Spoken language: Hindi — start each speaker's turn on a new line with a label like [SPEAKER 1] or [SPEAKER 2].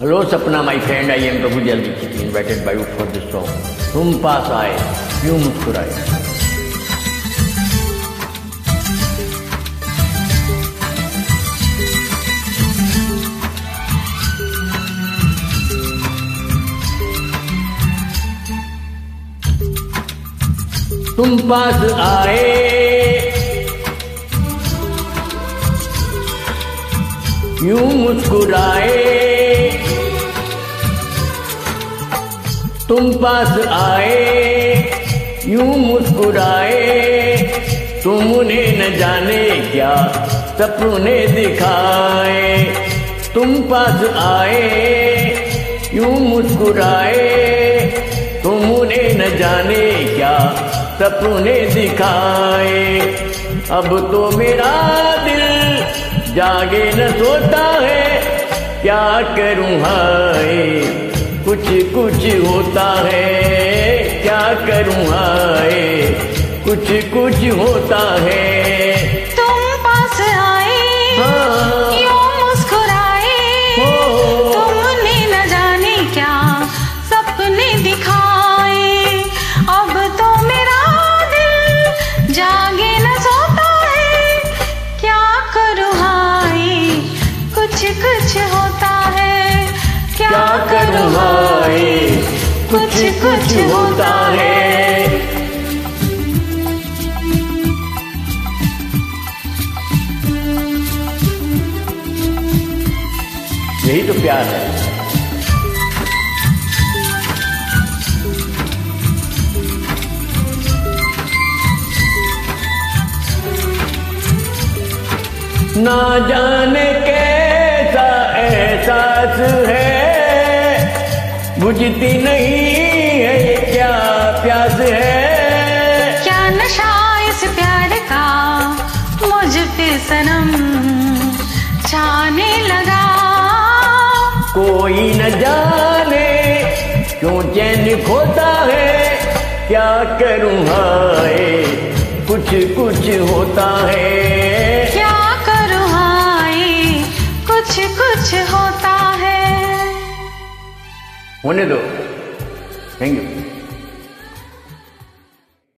[SPEAKER 1] Hello Sapna my friend I am Prabhu Jal Dixit invited by you for this song तुम पास आए, क्यों मुस्कुराए? तुम पास आए यूँ मुस्कुराए। तुम पास आए, यूँ मुस्कुराए। तुम उन्हें न जाने क्या सपने दिखाए। तुम पास आए, यूँ मुस्कुराए। तुम उन्हें न जाने क्या सपने दिखाए। अब तो मेरा दिल जागे न सोता है क्या करूँ हाय? कुछ कुछ होता है क्या करूँ हाय? कुछ कुछ होता है। तुम पास आए मुस्कुराए? न जाने क्या करूँ कुछ कुछ होता है। यही तो प्यार है। ना जाने कैसा एहसास है। बुझती नहीं है ये क्या प्यास है?
[SPEAKER 2] क्या नशा इस प्यार का? मुझ पे सनम छाने लगा।
[SPEAKER 1] कोई न जाने क्यों चैन खोता है? क्या करूँ हाय? कुछ कुछ होता है।
[SPEAKER 2] होता है
[SPEAKER 1] होने दो थैंक यू